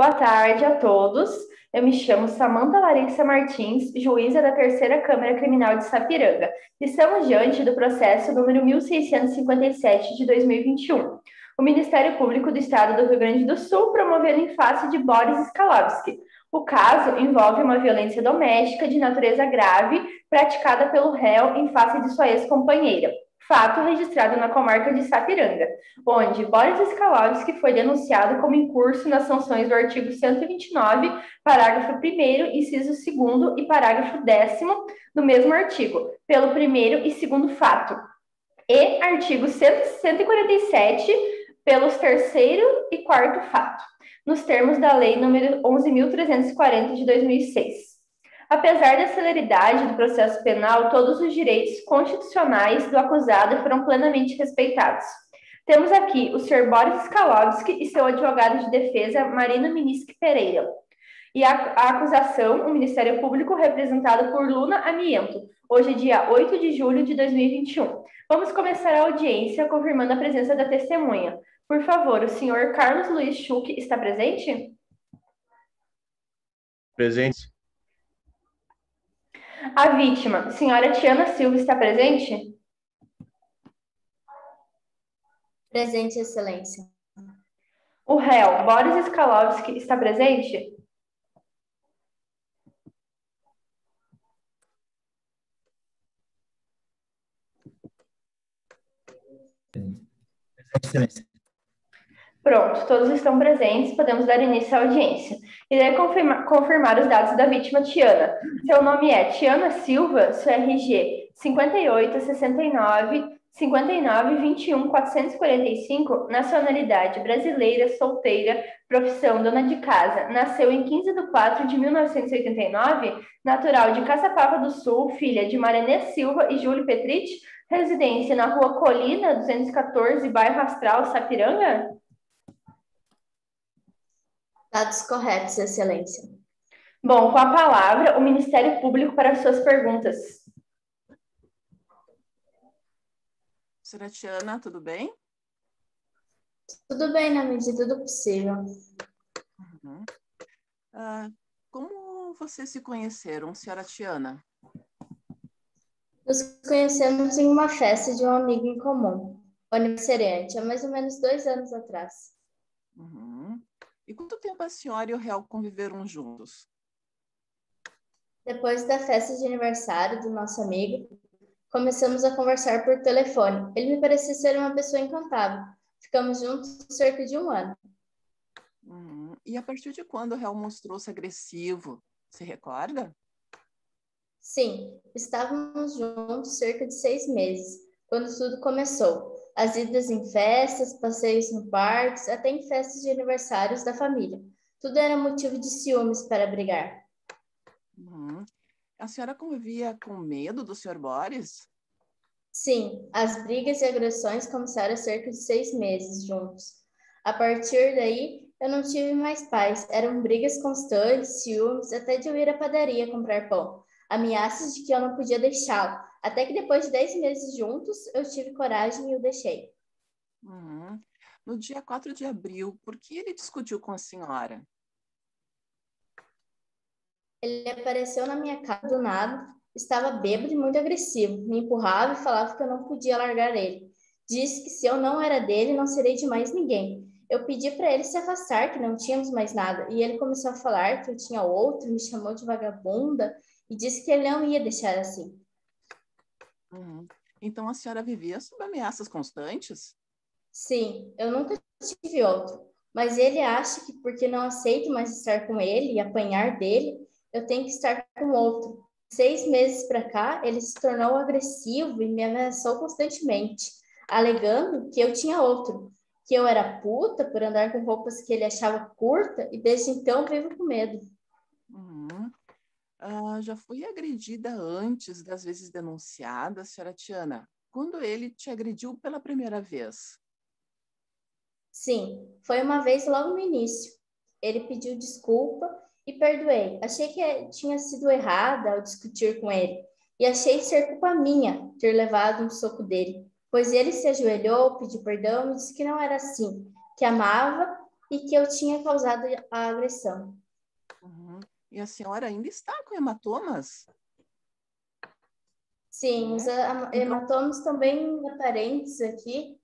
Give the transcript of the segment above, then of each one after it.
Boa tarde a todos. Eu me chamo Samanta Larissa Martins, juíza da Terceira Câmara Criminal de Sapiranga. Estamos diante do processo número 1657 de 2021. O Ministério Público do Estado do Rio Grande do Sul promoveu em face de Boris Skalowski. O caso envolve uma violência doméstica de natureza grave praticada pelo réu em face de sua ex-companheira fato registrado na comarca de Sapiranga, onde Boris Skalowski foi denunciado como incurso nas sanções do artigo 129, parágrafo 1 inciso 2 e parágrafo 10 do mesmo artigo, pelo primeiro e segundo fato, e artigo 147 pelos terceiro e quarto fato, nos termos da Lei nº 11.340 de 2006. Apesar da celeridade do processo penal, todos os direitos constitucionais do acusado foram plenamente respeitados. Temos aqui o Sr. Boris Skalowski e seu advogado de defesa, Marina Miniski Pereira. E a, a, acusação, o Ministério Público, representado por Luna Amiento, hoje, dia 8 de julho de 2021. Vamos começar a audiência confirmando a presença da testemunha. Por favor, o senhor Carlos Luiz Schuch está presente? Presente. A vítima, senhora Tiana Silva, está presente? Presente, Excelência. O réu, Boris Skalowski, está presente? Presente, Excelência. Pronto, todos estão presentes, podemos dar início à audiência. Irei confirmar, confirmar os dados da vítima Tiana. Seu nome é Tiana Silva, seu RG 58 69 59 21 445, nacionalidade brasileira, solteira, profissão dona de casa. Nasceu em 15 de 4 de 1989, natural de Caçapava do Sul, filha de Maranê Silva e Júlio Petrite, residência na rua Colina 214, bairro Astral, Sapiranga? Dados corretos, Excelência. Bom, com a palavra, o Ministério Público para suas perguntas. Senhora Tiana, tudo bem? Tudo bem, na medida do possível. Uhum. Ah, como vocês se conheceram, senhora Tiana? Nos conhecemos em uma festa de um amigo em comum, o aniversariante, há mais ou menos dois anos atrás. Uhum. E quanto tempo a senhora e o réu conviveram juntos? Depois da festa de aniversário do nosso amigo, começamos a conversar por telefone. Ele me parecia ser uma pessoa encantável. Ficamos juntos cerca de um ano. Uhum. E a partir de quando o réu mostrou-se agressivo? Se recorda? Sim, estávamos juntos cerca de seis meses, quando tudo começou as idas em festas, passeios no parques, até em festas de aniversários da família. Tudo era motivo de ciúmes para brigar. Uhum. A senhora convivia com medo do Sr. Boris? Sim, as brigas e agressões começaram há cerca de seis meses juntos. A partir daí, eu não tive mais paz. Eram brigas constantes, ciúmes, até de eu ir à padaria comprar pão. Ameaças de que eu não podia deixá-lo. Até que depois de 10 meses juntos, eu tive coragem e o deixei. Uhum. No dia 4 de abril, por que ele discutiu com a senhora? Ele apareceu na minha casa do nada, estava bêbado e muito agressivo, me empurrava e falava que eu não podia largar ele. Disse que se eu não era dele, não serei de mais ninguém. Eu pedi para ele se afastar, que não tínhamos mais nada, e ele começou a falar que eu tinha outro, me chamou de vagabunda e disse que ele não ia deixar assim. Uhum. Então a senhora vivia sob ameaças constantes? Sim, eu nunca tive outro. Mas ele acha que porque não aceito mais estar com ele e apanhar dele, eu tenho que estar com outro. Seis meses para cá, ele se tornou agressivo e me ameaçou constantemente, alegando que eu tinha outro, que eu era puta por andar com roupas que ele achava curta e desde então vivo com medo. Uh, já fui agredida antes das vezes denunciadas, senhora Tiana, quando ele te agrediu pela primeira vez? Sim, foi uma vez logo no início. Ele pediu desculpa e perdoei. Achei que tinha sido errada ao discutir com ele e achei ser culpa minha ter levado um soco dele, pois ele se ajoelhou, pediu perdão e disse que não era assim, que amava e que eu tinha causado a agressão. E a senhora ainda está com hematomas? Sim, os Então hematomas também aparentes aqui.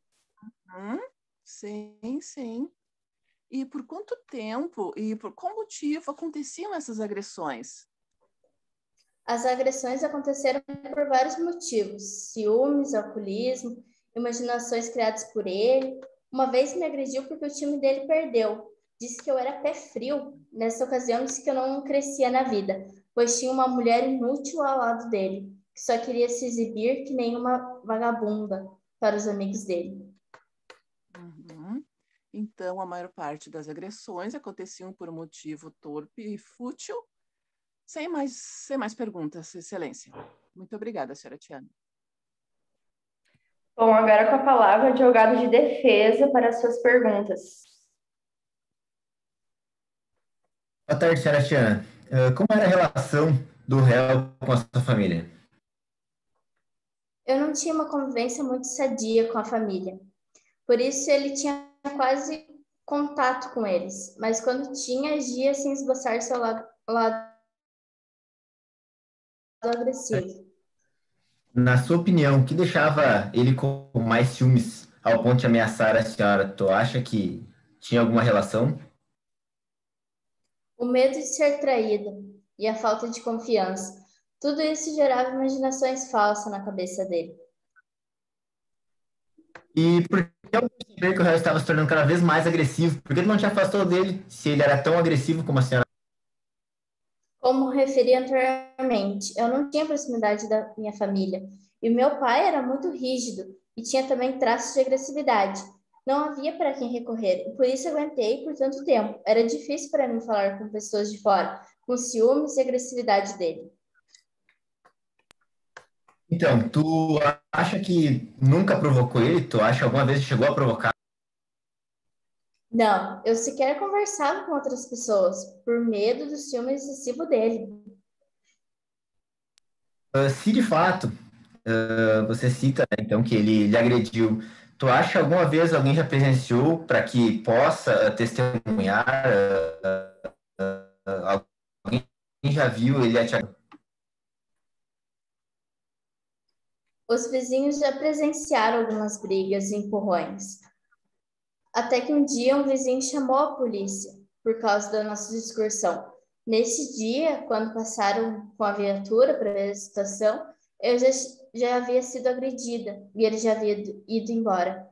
Uhum. Sim, sim. E por quanto tempo e por qual motivo aconteciam essas agressões? As agressões aconteceram por vários motivos: ciúmes, alcoolismo, imaginações criadas por ele. Uma vez me agrediu porque o time dele perdeu. Disse que eu era pé frio. Nessa ocasião, disse que eu não crescia na vida, pois tinha uma mulher inútil ao lado dele, que só queria se exibir que nem uma vagabunda para os amigos dele. Uhum. Então, a maior parte das agressões aconteciam por motivo torpe e fútil. Sem mais, sem mais perguntas, Excelência. Muito obrigada, senhora Tiana. Bom, agora com a palavra, o advogado de defesa para as suas perguntas. Boa tarde, senhora Tiana. Uh, como era a relação do réu com a sua família? Eu não tinha uma convivência muito sadia com a família. Por isso, ele tinha quase contato com eles. Mas quando tinha, agia sem esboçar seu lado, lado agressivo. Na sua opinião, o que deixava ele com mais ciúmes ao ponto de ameaçar a senhora? Tu acha que tinha alguma relação? O medo de ser traída e a falta de confiança. Tudo isso gerava imaginações falsas na cabeça dele. E por que eu perceber que o réu estava se tornando cada vez mais agressivo? Por que ele não te afastou dele se ele era tão agressivo como a senhora? Como referi anteriormente, eu não tinha proximidade da minha família. E meu pai era muito rígido e tinha também traços de agressividade. Não havia para quem recorrer, e por isso aguentei por tanto tempo. Era difícil para mim falar com pessoas de fora, com ciúmes e agressividade dele. Então, tu acha que nunca provocou ele? Tu acha que alguma vez chegou a provocar? Não, eu sequer conversava com outras pessoas, por medo do ciúme excessivo dele. Uh, se de fato uh, você cita, então, que ele lhe agrediu, tu acha alguma vez alguém já presenciou para que possa testemunhar? Uh, alguém já viu ele atirar? Os vizinhos já presenciaram algumas brigas e empurrões. Até que um dia um vizinho chamou a polícia por causa da nossa discussão. Nesse dia, quando passaram com a viatura para ver a situação, eu já, já havia sido agredida e ele já havia ido embora.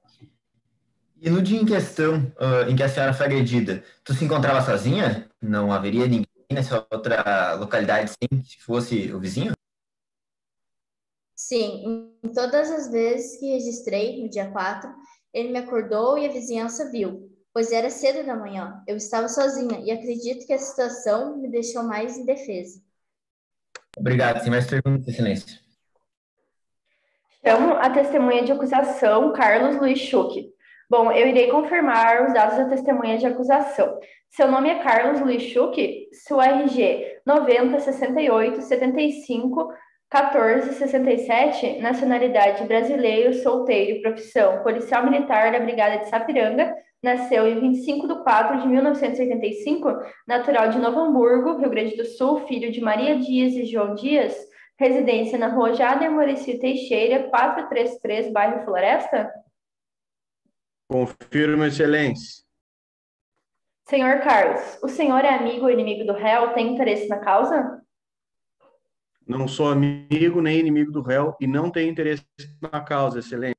E no dia em questão, uh, em que a senhora foi agredida, tu se encontrava sozinha? Não haveria ninguém nessa outra localidade, sim, se fosse o vizinho? Sim, em todas as vezes que registrei, no dia 4, ele me acordou e a vizinhança viu, pois era cedo da manhã. Eu estava sozinha e acredito que a situação me deixou mais indefesa. Obrigado. Sem mais perguntas, Excelência. Chamo a testemunha de acusação, Carlos Luiz Schuch. Bom, eu irei confirmar os dados da testemunha de acusação. Seu nome é Carlos Luiz Schuch, sua RG 90 68 75 1467, nacionalidade brasileiro, solteiro, profissão policial militar da Brigada de Sapiranga, nasceu em 25 de 4 de 1985, natural de Novo Hamburgo, Rio Grande do Sul, filho de Maria Dias e João Dias, residência na rua Jader Maurício Teixeira, 433, bairro Floresta? Confirmo, excelência. Senhor Carlos, o senhor é amigo ou inimigo do réu? Tem interesse na causa? Não sou amigo nem inimigo do réu e não tenho interesse na causa, excelência.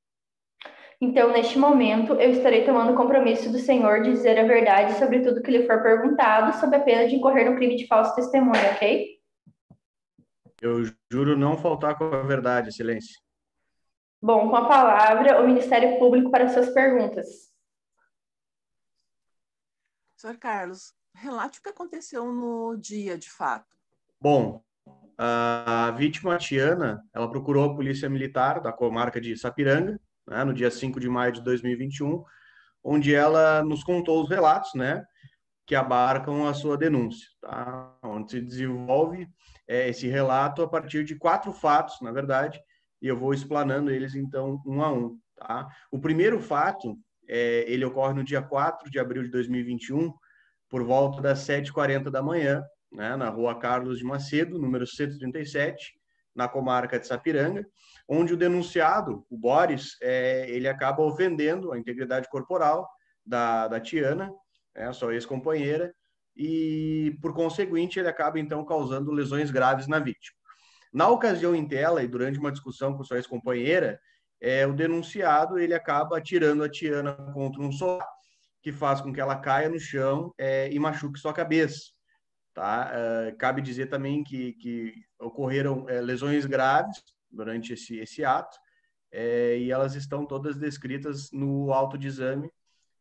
Então, neste momento, eu estarei tomando o compromisso do senhor de dizer a verdade sobre tudo que lhe for perguntado, sob a pena de incorrer no crime de falso testemunho, ok? Eu juro não faltar com a verdade, excelência. Bom, com a palavra, o Ministério Público para suas perguntas. Senhor Carlos, relate o que aconteceu no dia, de fato. Bom, a vítima, Tiana, ela procurou a Polícia Militar da comarca de Sapiranga, né, no dia 5 de maio de 2021, onde ela nos contou os relatos, né, que abarcam a sua denúncia, tá? onde se desenvolve é, esse relato a partir de quatro fatos, na verdade, e eu vou explanando eles, então, um a um. Tá? O primeiro fato é, ele ocorre no dia 4 de abril de 2021, por volta das 7h40 da manhã, né, na rua Carlos de Macedo, número 137, na comarca de Sapiranga, onde o denunciado, o Boris, é, ele acaba ofendendo a integridade corporal da, da Tiana, né, sua ex-companheira, e, por conseguinte, ele acaba, então, causando lesões graves na vítima. Na ocasião em tela e durante uma discussão com sua ex-companheira, é, o denunciado ele acaba atirando a Tiana contra um sofá, que faz com que ela caia no chão é, e machuque sua cabeça. Tá? É, cabe dizer também que, que ocorreram é, lesões graves durante esse, esse ato, é, e elas estão todas descritas no auto de exame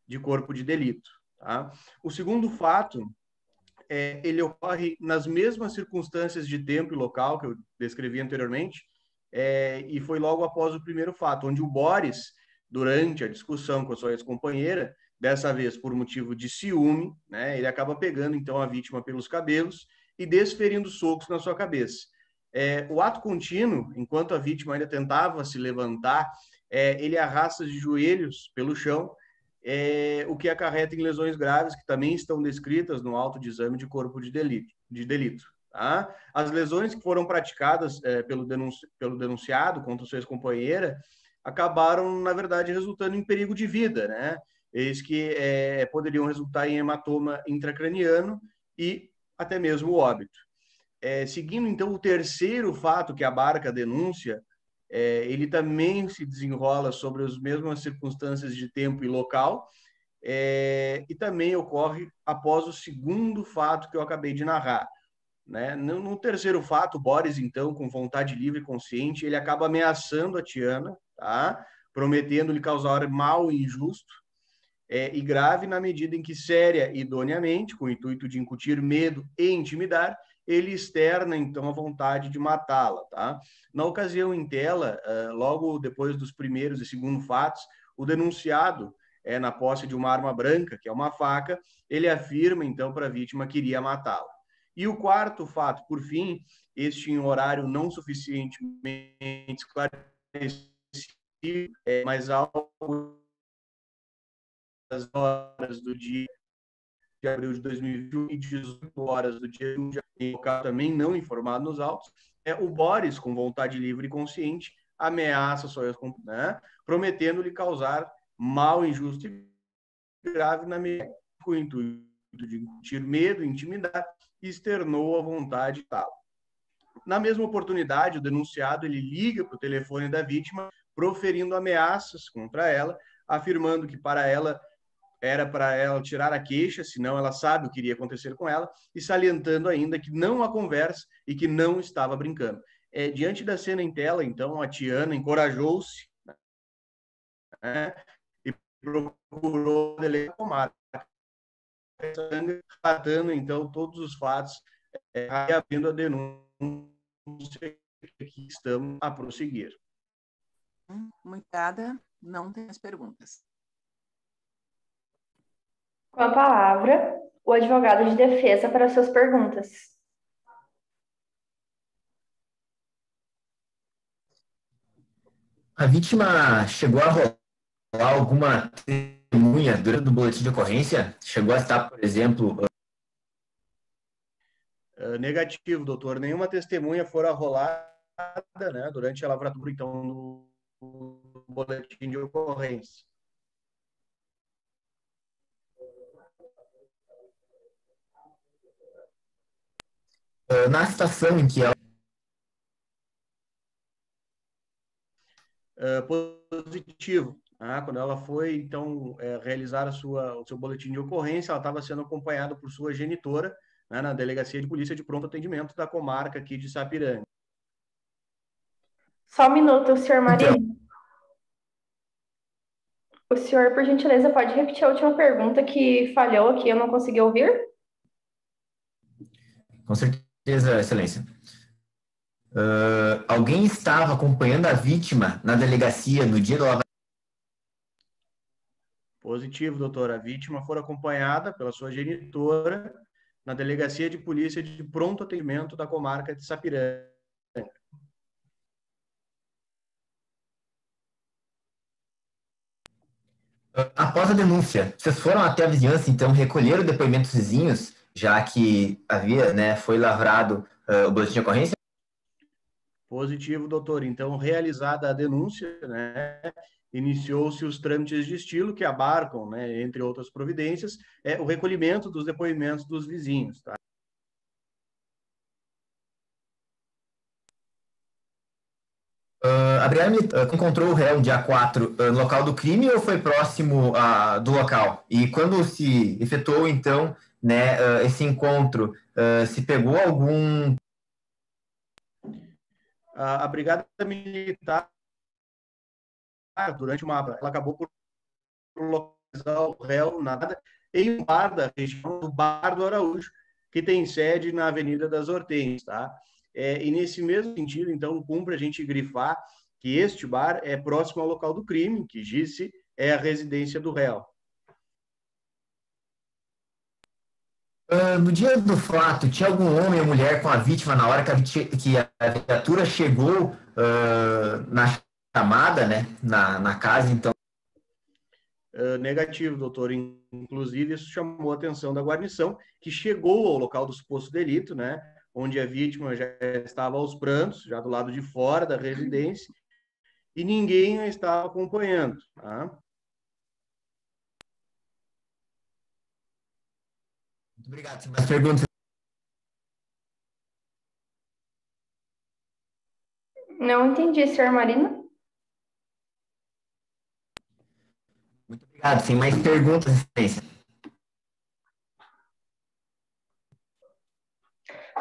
de corpo de delito. Tá? O segundo fato, é, ele ocorre nas mesmas circunstâncias de tempo e local que eu descrevi anteriormente, é, e foi logo após o primeiro fato, onde o Boris, durante a discussão com a sua ex-companheira, dessa vez por motivo de ciúme, né, ele acaba pegando então a vítima pelos cabelos e desferindo socos na sua cabeça. É, o ato contínuo, enquanto a vítima ainda tentava se levantar, é, ele arrasta de joelhos pelo chão, é, o que acarreta em lesões graves que também estão descritas no auto de exame de corpo de delito. De delito. Tá? As lesões que foram praticadas é, pelo, denunci pelo denunciado contra sua ex-companheira acabaram, na verdade, resultando em perigo de vida, né? Eis que é, poderiam resultar em hematoma intracraniano e até mesmo óbito. É, seguindo, então, o terceiro fato que abarca a denúncia, é, ele também se desenrola sobre as mesmas circunstâncias de tempo e local, é, e também ocorre após o segundo fato que eu acabei de narrar. Né? No, no, terceiro fato, Boris, então, com vontade livre e consciente, ele acaba ameaçando a Tiana, tá? prometendo-lhe causar mal e injusto é, e grave na medida em que, séria e idôneamente, com o intuito de incutir medo e intimidar, ele externa, então, a vontade de matá-la. Tá? Na ocasião em tela, uh, logo depois dos primeiros e segundos fatos, o denunciado, é, na posse de uma arma branca, que é uma faca, ele afirma, então, para a vítima que iria matá-la. E o quarto fato, por fim, este em horário não suficientemente esclarecido, é, mas algo horas do dia de abril de 2021 e 18 horas do dia de local também não informado nos autos, é o Boris, com vontade livre e consciente, ameaça ex né, prometendo-lhe causar mal injusto e grave na medida com o intuito de incutir medo, intimidar externou a vontade tal. Na mesma oportunidade, o denunciado ele liga para o telefone da vítima, proferindo ameaças contra ela, afirmando que para ela era para ela tirar a queixa, senão ela sabe o que iria acontecer com ela, e salientando ainda que não há conversa e que não estava brincando. É, diante da cena em tela, então, a Tiana encorajou-se né, e procurou delegar comarca tratando então todos os fatos, é, reabrindo a denúncia que estamos a prosseguir. Muito obrigada. Não tem as perguntas. Com a palavra, o advogado de defesa para suas perguntas. A vítima chegou a rolar alguma testemunha durante o boletim de ocorrência? Chegou a estar, por exemplo. Uh, negativo, doutor. Nenhuma testemunha fora rolada né, durante a lavratura, então, no boletim de ocorrência. Uh, na situação em que ela. Uh, positivo. Ah, quando ela foi, então, é, realizar a sua, o seu boletim de ocorrência, ela estava sendo acompanhada por sua genitora né, na Delegacia de Polícia de Pronto Atendimento da comarca aqui de Sapiranga. Só um minuto, senhor Marinho. Então... O senhor, por gentileza, pode repetir a última pergunta que falhou aqui, eu não consegui ouvir? Com certeza, excelência. Uh, alguém estava acompanhando a vítima na delegacia no dia do Positivo, doutor. A vítima foi acompanhada pela sua genitora na Delegacia de Polícia de Pronto Atendimento da comarca de Sapiranga. Após a denúncia, vocês foram até a vizinhança, então, recolheram depoimentos vizinhos, já que havia, né, foi lavrado uh, o boletim de ocorrência? Positivo, doutor. Então, realizada a denúncia, né, iniciou-se os trâmites de estilo que abarcam, né, entre outras providências, é, o recolhimento dos depoimentos dos vizinhos. Tá? Uh, a Briane uh, encontrou o réu dia 4 uh, no local do crime ou foi próximo do local? E quando se efetuou, então, né, esse encontro, se pegou algum. A, a Brigada Militar, durante uma. Ela acabou por localizar o réu nada em um bar da região do Bar do Araújo, que tem sede na Avenida das Hortênsias, tá? É, e nesse mesmo sentido, então, cumpre a gente grifar que este bar é próximo ao local do crime, que disse é a residência do réu. Uh, no dia do fato, tinha algum homem ou mulher com a vítima na hora que a, que a viatura chegou uh, na chamada, né, na, na casa, então? Uh, negativo, doutor. Inclusive, isso chamou a atenção da guarnição, que chegou ao local do suposto delito, né, onde a vítima já estava aos prantos, já do lado de fora da residência, e ninguém a estava acompanhando. Tá? Muito obrigado. Mais perguntas? Não entendi, senhor Marino. Muito obrigado. Sem mais perguntas, excelência.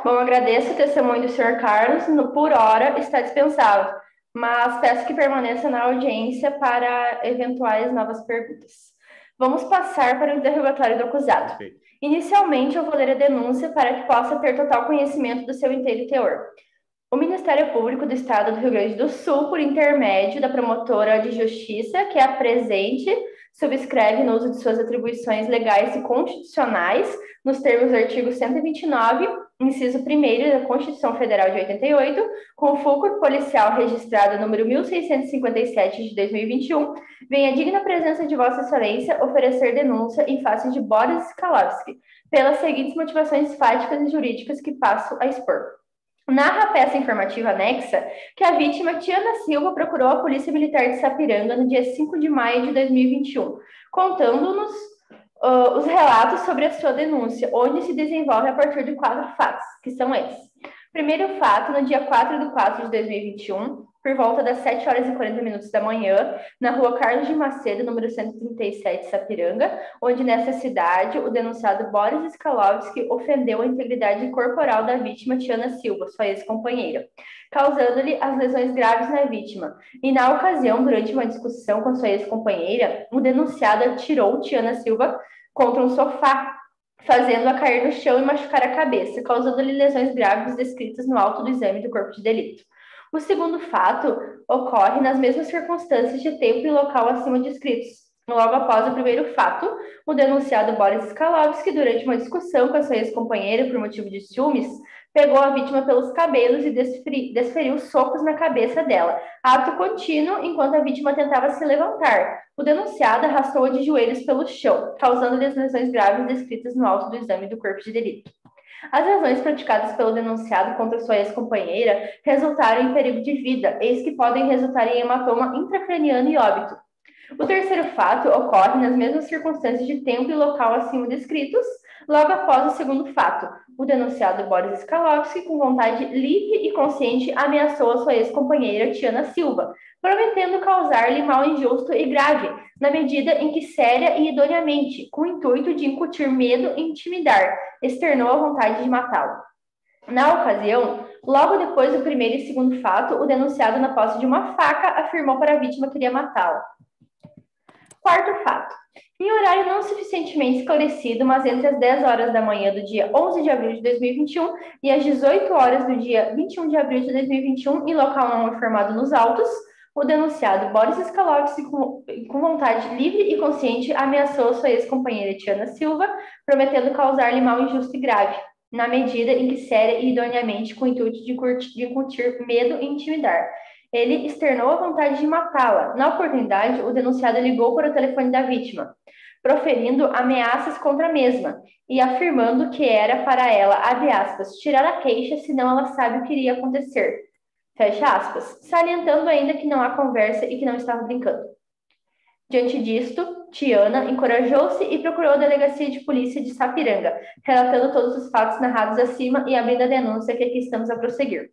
Bom, agradeço o testemunho do senhor Carlos, no, por hora está dispensável, mas peço que permaneça na audiência para eventuais novas perguntas. Vamos passar para o interrogatório do acusado. Inicialmente, eu vou ler a denúncia para que possa ter total conhecimento do seu inteiro teor. O Ministério Público do Estado do Rio Grande do Sul, por intermédio da promotora de justiça, que é a presente, subscreve no uso de suas atribuições legais e constitucionais, nos termos do artigo 129 inciso 1 da Constituição Federal de 88, com o fulcro policial registrado número 1657 de 2021, vem a digna presença de Vossa Excelência oferecer denúncia em face de Boris Skalowski, pelas seguintes motivações fáticas e jurídicas que passo a expor. Narra a peça informativa anexa que a vítima Tiana Silva procurou a Polícia Militar de Sapiranga no dia 5 de maio de 2021, contando-nos uh, os relatos sobre a sua denúncia, onde se desenvolve a partir de quatro fatos, que são esses. Primeiro fato, no dia 4 de 4 de 2021, por volta das 7 horas e 40 minutos da manhã, na rua Carlos de Macedo, número 137, Sapiranga, onde nessa cidade o denunciado Boris Skalowski ofendeu a integridade corporal da vítima Tiana Silva, sua ex-companheira, causando-lhe as lesões graves na vítima. E na ocasião, durante uma discussão com sua ex-companheira, o denunciado atirou Tiana Silva contra um sofá, fazendo-a cair no chão e machucar a cabeça, causando-lhe lesões graves descritas no auto do exame do corpo de delito. O segundo fato ocorre nas mesmas circunstâncias de tempo e local acima descritos. Logo após o primeiro fato, o denunciado Boris Skalowski, durante uma discussão com a sua ex-companheira por motivo de ciúmes, pegou a vítima pelos cabelos e desferiu socos na cabeça dela, ato contínuo enquanto a vítima tentava se levantar. O denunciado arrastou-a de joelhos pelo chão, causando-lhe as lesões graves descritas no auto do exame do corpo de delito. As lesões praticadas pelo denunciado contra sua ex-companheira resultaram em perigo de vida, eis que podem resultar em hematoma intracraniano e óbito. O terceiro fato ocorre nas mesmas circunstâncias de tempo e local acima descritos, logo após o segundo fato. O denunciado Boris Skalowski, com vontade livre e consciente, ameaçou a sua ex-companheira Tiana Silva, prometendo causar-lhe mal injusto e grave, na medida em que séria e idôneamente, com o intuito de incutir medo e intimidar, externou a vontade de matá-lo. Na ocasião, logo depois do primeiro e segundo fato, o denunciado, na posse de uma faca, afirmou para a vítima que iria matá-la. Quarto fato. Em horário não suficientemente esclarecido, mas entre as 10 horas da manhã do dia 11 de abril de 2021 e as 18 horas do dia 21 de abril de 2021, em local não informado nos autos, o denunciado Boris Skalowski, com, vontade livre e consciente, ameaçou sua ex-companheira Tiana Silva, prometendo causar-lhe mal injusto e grave, na medida em que séria e idôneamente com o intuito de, curtir, de incutir medo e intimidar Ele externou a vontade de matá-la. Na oportunidade, o denunciado ligou para o telefone da vítima, proferindo ameaças contra a mesma e afirmando que era para ela, abre aspas, tirar a queixa, senão ela sabe o que iria acontecer. Fecha aspas, salientando ainda que não há conversa e que não estava brincando. Diante disto, Tiana encorajou-se e procurou a delegacia de polícia de Sapiranga, relatando todos os fatos narrados acima e abrindo a denúncia que aqui estamos a prosseguir.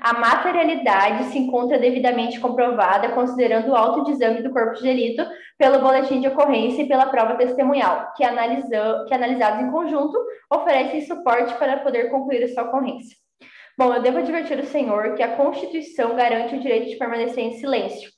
A materialidade se encontra devidamente comprovada, considerando o auto de exame do corpo de delito, pelo boletim de ocorrência e pela prova testemunhal, que, analisou, que analisados em conjunto, oferecem suporte para poder concluir a sua ocorrência. Bom, eu devo advertir o senhor que a Constituição garante o direito de permanecer em silêncio.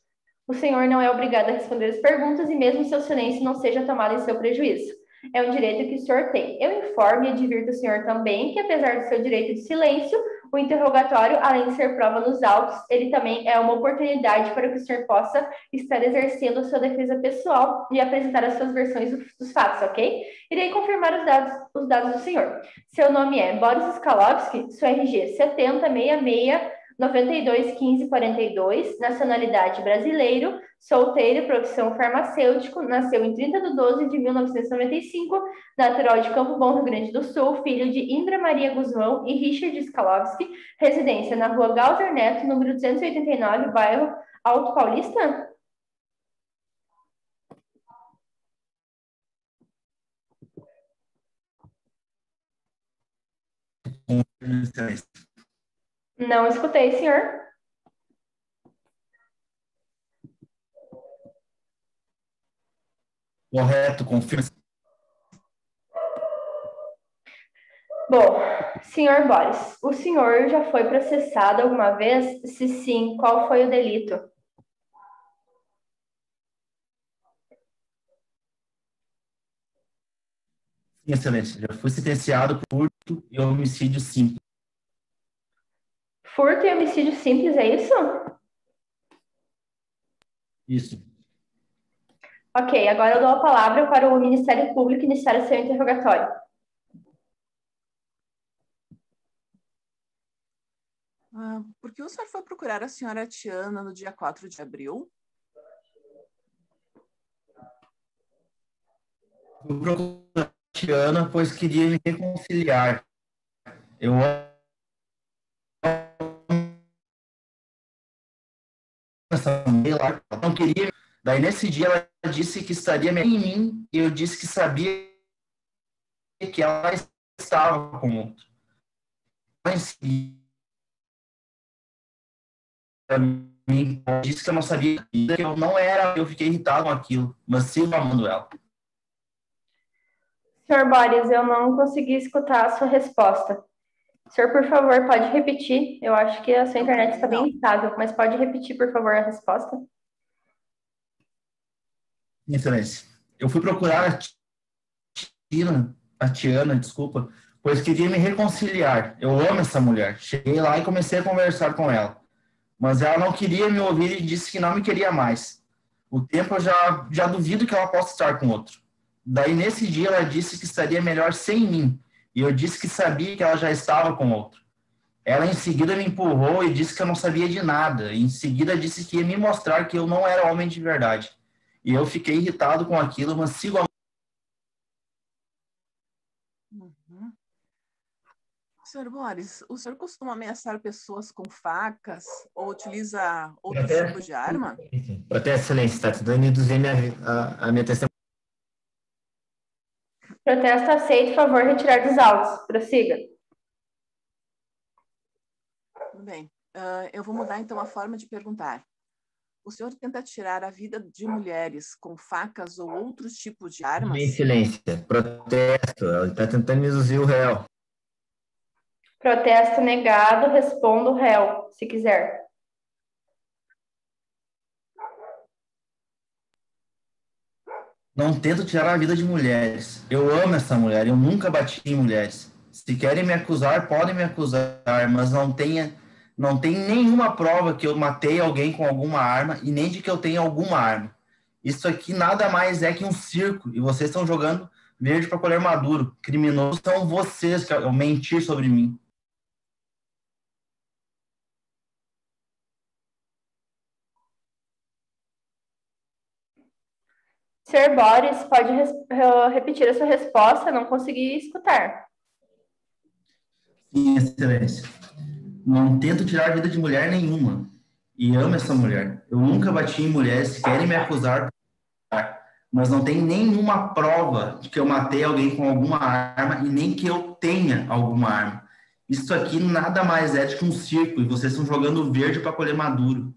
O senhor não é obrigado a responder as perguntas e mesmo seu silêncio não seja tomado em seu prejuízo. É um direito que o senhor tem. Eu informo e advirto o senhor também que, apesar do seu direito de silêncio, o interrogatório, além de ser prova nos autos, ele também é uma oportunidade para que o senhor possa estar exercendo a sua defesa pessoal e apresentar as suas versões dos fatos, ok? Irei confirmar os dados, os dados do senhor. Seu nome é Boris Skalowski, sua RG 7066 92 15 42, nacionalidade brasileiro, solteiro, profissão farmacêutico, nasceu em 30 de 12 de 1995, natural de Campo Bom, Rio Grande do Sul, filho de Indra Maria Guzmão e Richard Skalowski, residência na rua Galder Neto, número 289, bairro Alto Paulista? Não escutei, senhor. Correto, confirma. Bom, senhor Boris, o senhor já foi processado alguma vez? Se sim, qual foi o delito? Sim, excelência. Já fui sentenciado por furto e homicídio simples. Furto e homicídio simples, é isso? Isso. Ok, agora eu dou a palavra para o Ministério Público iniciar o seu interrogatório. Ah, por que o senhor foi procurar a senhora Tiana no dia 4 de abril? Eu procurei a Tiana, pois queria me reconciliar. Eu ela não queria. Daí nesse dia ela disse que estaria em mim e eu disse que sabia que ela estava com outro. Mas disse que eu não sabia que eu não era, eu fiquei irritado com aquilo, mas sigo amando ela. Senhor Boris, eu não consegui escutar a sua resposta. Senhor, por favor, pode repetir. Eu acho que a sua internet está bem instável, mas pode repetir, por favor, a resposta. Excelência. Eu fui procurar a Tina, a Tiana, desculpa, pois queria me reconciliar. Eu amo essa mulher. Cheguei lá e comecei a conversar com ela. Mas ela não queria me ouvir e disse que não me queria mais. O tempo eu já, já duvido que ela possa estar com outro. Daí, nesse dia, ela disse que estaria melhor sem mim, e eu disse que sabia que ela já estava com outro. Ela em seguida me empurrou e disse que eu não sabia de nada. E em seguida disse que ia me mostrar que eu não era homem de verdade. E eu fiquei irritado com aquilo, mas sigo a... Uhum. Senhor Boris, o senhor costuma ameaçar pessoas com facas ou utiliza outros tipos de arma? Até excelência, está a, a minha testemunha Protesto aceito, favor retirar dos autos. Prossiga. Tudo bem. Uh, eu vou mudar então a forma de perguntar. O senhor tenta tirar a vida de mulheres com facas ou outros tipos de armas? Em silêncio. Protesto. Ela está tentando induzir o réu. Protesto negado. Respondo o réu, se quiser. Não tento tirar a vida de mulheres. Eu amo essa mulher, eu nunca bati em mulheres. Se querem me acusar, podem me acusar, mas não tenha, não tem nenhuma prova que eu matei alguém com alguma arma e nem de que eu tenha alguma arma. Isso aqui nada mais é que um circo e vocês estão jogando verde para colher maduro. Criminosos são vocês que vão mentir sobre mim. Sr. Boris, pode repetir a sua resposta? Não consegui escutar. Sim, Excelência. Não tento tirar a vida de mulher nenhuma. E amo essa mulher. Eu nunca bati em mulheres que querem me acusar, mas não tem nenhuma prova de que eu matei alguém com alguma arma e nem que eu tenha alguma arma. Isso aqui nada mais é do que um circo e vocês estão jogando verde para colher maduro.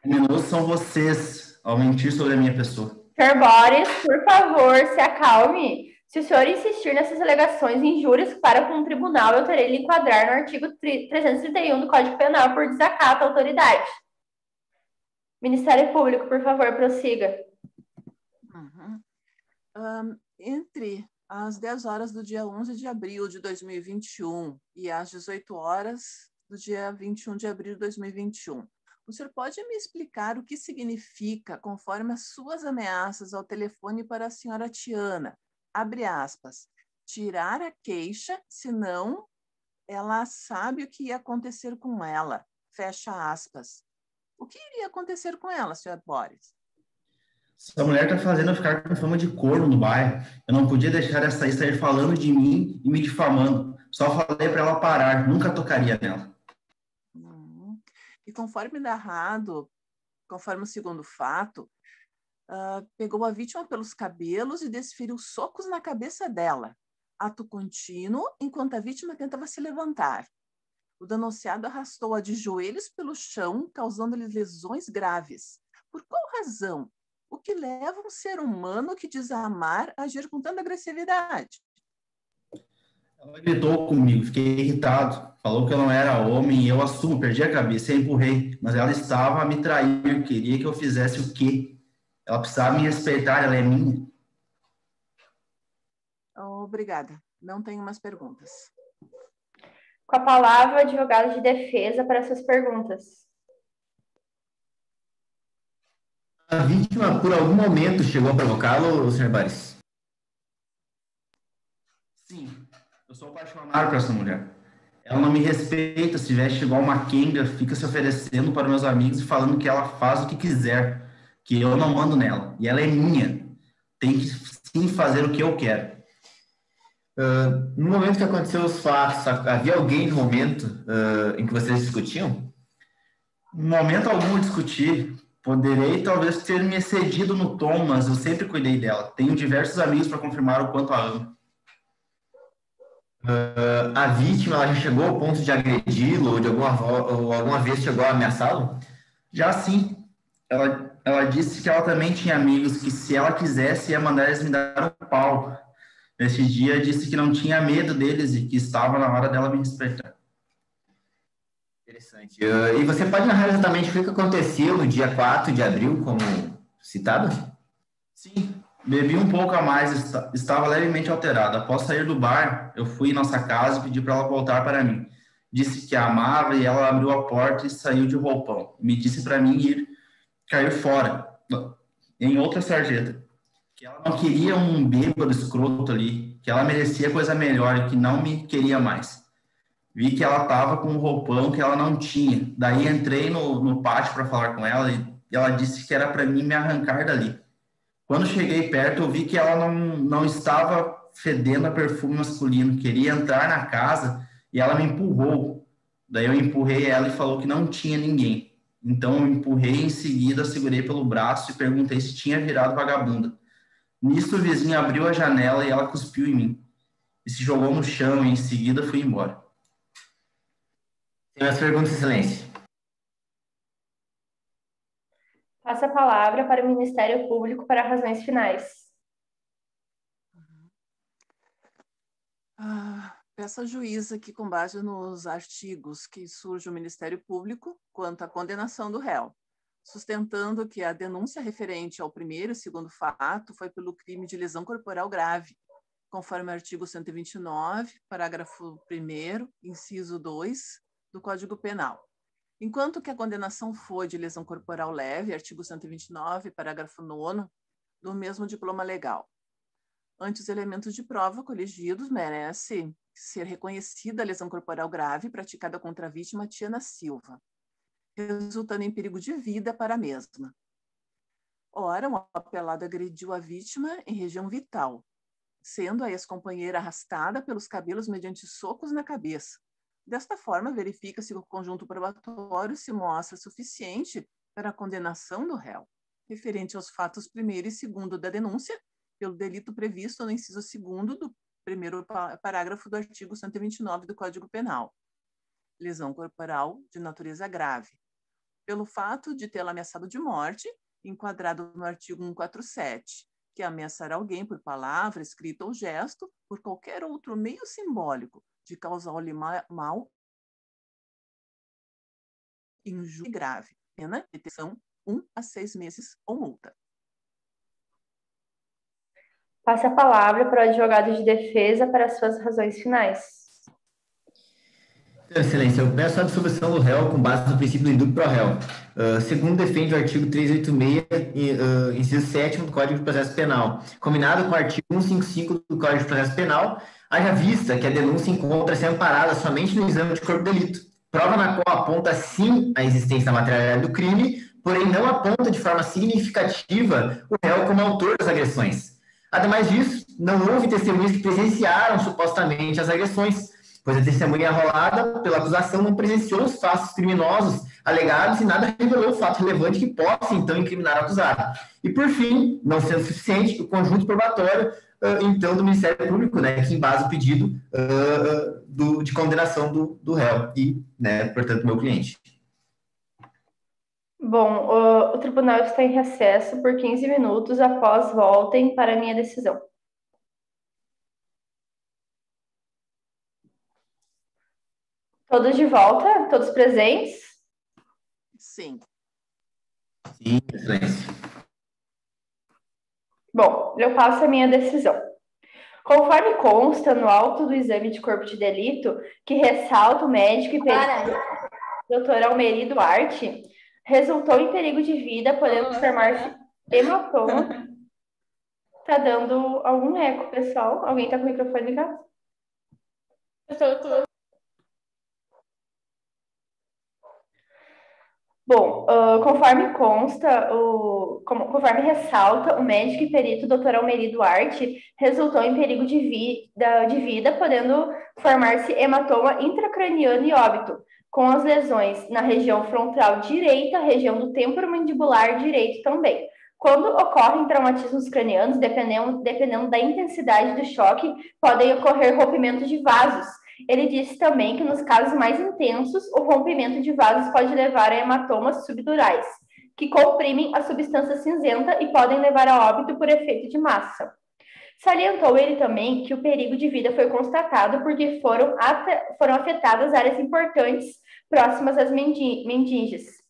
Criminosos são vocês ao mentir sobre a minha pessoa. Sr. Boris, por favor, se acalme. Se o senhor insistir nessas alegações injúrias para com o tribunal, eu terei de enquadrar no artigo 331 do Código Penal por desacato à autoridade. Ministério Público, por favor, prossiga. Uhum. Um, entre as 10 horas do dia 11 de abril de 2021 e às 18 horas do dia 21 de abril de 2021, o senhor pode me explicar o que significa, conforme as suas ameaças ao telefone para a senhora Tiana, abre aspas, tirar a queixa, senão ela sabe o que ia acontecer com ela, fecha aspas. O que iria acontecer com ela, senhor Boris? Essa mulher tá fazendo eu ficar com fama de corno no bairro. Eu não podia deixar essa sair falando de mim e me difamando. Só falei para ela parar, nunca tocaria nela. E conforme narrado, conforme o segundo fato, uh, pegou a vítima pelos cabelos e desferiu socos na cabeça dela. Ato contínuo, enquanto a vítima tentava se levantar. O denunciado arrastou-a de joelhos pelo chão, causando-lhe lesões graves. Por qual razão? O que leva um ser humano que diz amar a agir com tanta agressividade? Ela gritou comigo, fiquei irritado. Falou que eu não era homem e eu assumo, perdi a cabeça e empurrei. Mas ela estava a me trair, queria que eu fizesse o quê? Ela precisava me respeitar, ela é minha. Obrigada. Não tenho mais perguntas. Com a palavra, advogado de defesa para suas perguntas. A vítima, por algum momento, chegou a provocá-lo, Sr. Baris? Sim. Eu sou apaixonado por essa mulher. Ela não me respeita, se veste igual uma quenga, fica se oferecendo para meus amigos e falando que ela faz o que quiser que eu não mando nela. E ela é minha. Tem que sim fazer o que eu quero. Uh, no momento que aconteceu os fatos, havia alguém no momento uh, em que vocês discutiam? No momento algum discutir. Poderei talvez ter me excedido no tom, mas eu sempre cuidei dela. Tenho diversos amigos para confirmar o quanto a amo. Uh, a vítima ela já chegou ao ponto de agredi-lo ou de alguma, ou alguma vez chegou a ameaçá-lo? Já sim. Ela ela disse que ela também tinha amigos que, se ela quisesse, ia mandar eles me dar um pau. Nesse dia, disse que não tinha medo deles e que estava na hora dela me respeitar. Interessante. Uh, e você pode narrar exatamente o que aconteceu no dia 4 de abril, como citado? Sim. Bebi um pouco a mais, estava levemente alterado. Após sair do bar, eu fui em nossa casa e pedi para ela voltar para mim. Disse que a amava e ela abriu a porta e saiu de roupão. Me disse para mim ir caiu fora em outra sarjeta. Que ela não queria um bêbado escroto ali, que ela merecia coisa melhor e que não me queria mais. Vi que ela tava com um roupão que ela não tinha. Daí entrei no, no pátio para falar com ela e ela disse que era para mim me arrancar dali. Quando cheguei perto, eu vi que ela não, não estava fedendo a perfume masculino, queria entrar na casa e ela me empurrou. Daí eu empurrei ela e falou que não tinha ninguém. Então eu empurrei em seguida, segurei pelo braço e perguntei se tinha virado vagabunda. Nisso o vizinho abriu a janela e ela cuspiu em mim. E se jogou no chão e em seguida fui embora. Tem as perguntas, excelência. Passa a palavra para o Ministério Público para razões finais. Ah, Peço à juíza que, com base nos artigos que surge o Ministério Público quanto à condenação do réu, sustentando que a denúncia referente ao primeiro e segundo fato foi pelo crime de lesão corporal grave, conforme o artigo 129, parágrafo 1 inciso 2 do Código Penal. Enquanto que a condenação foi de lesão corporal leve, artigo 129, parágrafo 9 do mesmo diploma legal. Ante os elementos de prova coligidos, merece ser reconhecida a lesão corporal grave praticada contra a vítima Tiana Silva, resultando em perigo de vida para a mesma. Ora, um apelado agrediu a vítima em região vital, sendo a ex-companheira arrastada pelos cabelos mediante socos na cabeça. Desta forma, verifica-se que o conjunto probatório se mostra suficiente para a condenação do réu, referente aos fatos primeiro e segundo da denúncia, pelo delito previsto no inciso segundo do primeiro parágrafo do artigo 129 do Código Penal, lesão corporal de natureza grave, pelo fato de tê-la ameaçado de morte enquadrado no artigo 147, que ameaçar alguém por palavra, escrita ou gesto, por qualquer outro meio simbólico de causar-lhe mal injúria grave, pena de detenção um a seis meses ou multa. Passa a palavra para o advogado de defesa para as suas razões finais. Excelência, eu peço a dissolução do réu com base no princípio do indúbio pro réu. Uh, segundo defende o artigo 386, uh, inciso 7 do Código de Processo Penal, combinado com o artigo 155 do Código de Processo Penal, haja vista que a denúncia encontra-se amparada somente no exame de corpo de delito, prova na qual aponta sim a existência da materialidade do crime, porém não aponta de forma significativa o réu como autor das agressões. Ademais disso, não houve testemunhas que presenciaram supostamente as agressões, pois a testemunha arrolada pela acusação não presenciou os fatos criminosos alegados e nada revelou o fato relevante que possa, então, incriminar o acusado. E, por fim, não sendo suficiente, o conjunto probatório, então, do Ministério Público, né, que embasa o pedido uh, do, de condenação do, do réu e, né, portanto, meu cliente. Bom, o, o tribunal está em recesso por 15 minutos após voltem para a minha decisão. Todos de volta? Todos presentes? Sim. Sim, excelência. Bom, eu passo a minha decisão. Conforme consta no auto do exame de corpo de delito, que ressalta o médico e perito doutor Almeri Duarte, resultou em perigo de vida, podendo formar hematoma. Tá dando algum eco, pessoal? Alguém tá com o microfone ligado? Eu tô, tô. Bom, uh, conforme consta, o, como, conforme ressalta, o médico e perito Dr. Almeri Duarte resultou em perigo de, vida, de vida, podendo formar-se hematoma intracraniano e óbito, com as lesões na região frontal direita, região do temporomandibular direito também. Quando ocorrem traumatismos cranianos, dependendo, dependendo da intensidade do choque, podem ocorrer rompimentos de vasos, ele disse também que nos casos mais intensos, o rompimento de vasos pode levar a hematomas subdurais, que comprimem a substância cinzenta e podem levar a óbito por efeito de massa. Salientou ele também que o perigo de vida foi constatado porque foram, foram afetadas áreas importantes próximas às meninges.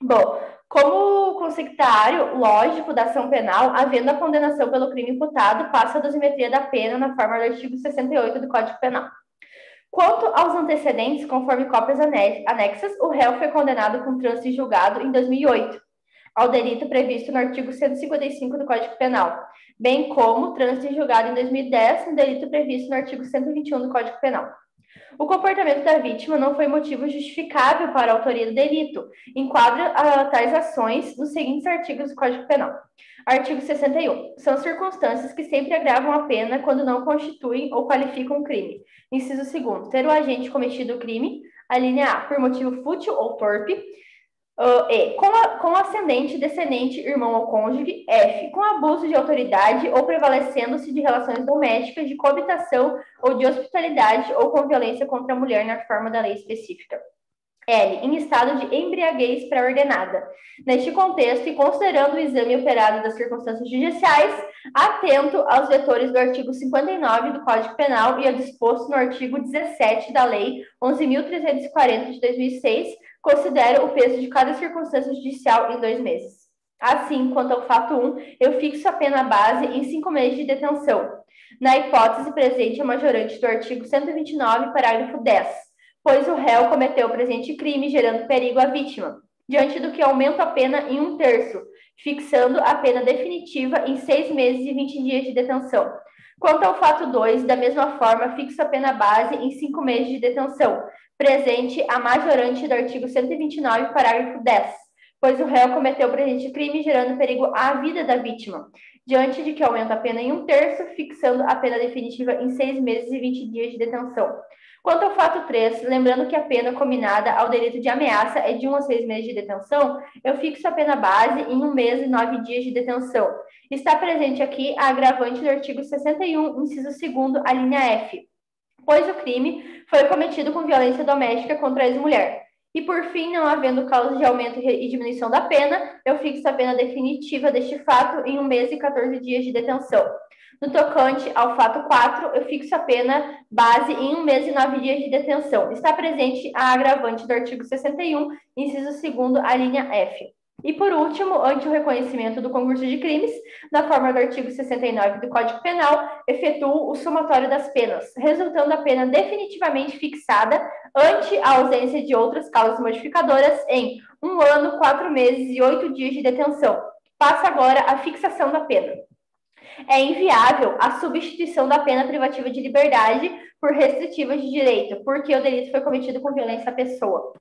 Bom, como consectário lógico da ação penal, havendo a condenação pelo crime imputado, passa a dosimetria da pena na forma do artigo 68 do Código Penal. Quanto aos antecedentes, conforme cópias anexas, o réu foi condenado com trânsito julgado em 2008 ao delito previsto no artigo 155 do Código Penal, bem como trânsito julgado em 2010 no delito previsto no artigo 121 do Código Penal. O comportamento da vítima não foi motivo justificável para a autoria do delito. Enquadra uh, tais ações nos seguintes artigos do Código Penal. Artigo 61. São circunstâncias que sempre agravam a pena quando não constituem ou qualificam um crime. Inciso 2. Ter o agente cometido o crime, a linha A, por motivo fútil ou torpe, Uh, e, com, a, com ascendente, descendente, irmão ou cônjuge. F, com abuso de autoridade ou prevalecendo-se de relações domésticas, de coabitação ou de hospitalidade ou com violência contra a mulher na forma da lei específica. L, em estado de embriaguez pré-ordenada. Neste contexto, e considerando o exame operado das circunstâncias judiciais, atento aos vetores do artigo 59 do Código Penal e ao disposto no artigo 17 da Lei 11.340 de 2006, considero o peso de cada circunstância judicial em dois meses. Assim, quanto ao fato 1, eu fixo a pena base em cinco meses de detenção, na hipótese presente a majorante do artigo 129, parágrafo 10 pois o réu cometeu o presente crime gerando perigo à vítima, diante do que aumenta a pena em um terço, fixando a pena definitiva em seis meses e 20 dias de detenção. Quanto ao fato 2, da mesma forma, fixa a pena base em cinco meses de detenção, presente a majorante do artigo 129, parágrafo 10, pois o réu cometeu o presente crime gerando perigo à vida da vítima, diante de que aumenta a pena em um terço, fixando a pena definitiva em seis meses e 20 dias de detenção. Quanto ao fato 3, lembrando que a pena combinada ao delito de ameaça é de um a seis meses de detenção, eu fixo a pena base em um mês e nove dias de detenção. Está presente aqui a agravante do artigo 61, inciso 2, a linha F, pois o crime foi cometido com violência doméstica contra a ex-mulher. E por fim, não havendo causa de aumento e diminuição da pena, eu fixo a pena definitiva deste fato em um mês e 14 dias de detenção. No tocante ao fato 4, eu fixo a pena base em um mês e nove dias de detenção. Está presente a agravante do artigo 61, inciso 2, a linha F. E por último, ante o reconhecimento do concurso de crimes, na forma do artigo 69 do Código Penal, efetuo o somatório das penas, resultando a pena definitivamente fixada ante a ausência de outras causas modificadoras em um ano, quatro meses e oito dias de detenção. Passa agora a fixação da pena. É inviável a substituição da pena privativa de liberdade por restritiva de direito, porque o delito foi cometido com violência à pessoa.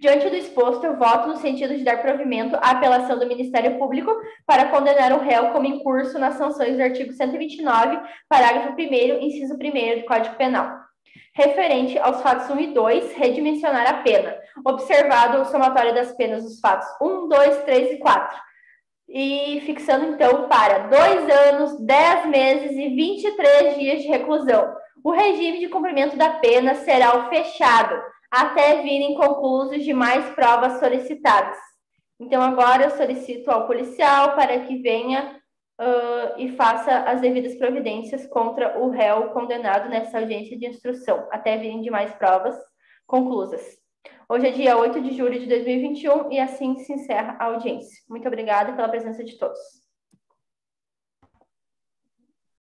Diante do exposto, eu voto no sentido de dar provimento à apelação do Ministério Público para condenar o réu como incurso nas sanções do artigo 129, parágrafo 1 inciso 1 do Código Penal. Referente aos fatos 1 e 2, redimensionar a pena, observado o somatório das penas dos fatos 1, 2, 3 e 4, e fixando então para dois anos, 10 meses e 23 dias de reclusão. O regime de cumprimento da pena será o fechado, até virem conclusos demais provas solicitadas. Então, agora eu solicito ao policial para que venha uh, e faça as devidas providências contra o réu condenado nessa audiência de instrução, até virem demais provas conclusas. Hoje é dia 8 de julho de 2021 e assim se encerra a audiência. Muito obrigada pela presença de todos.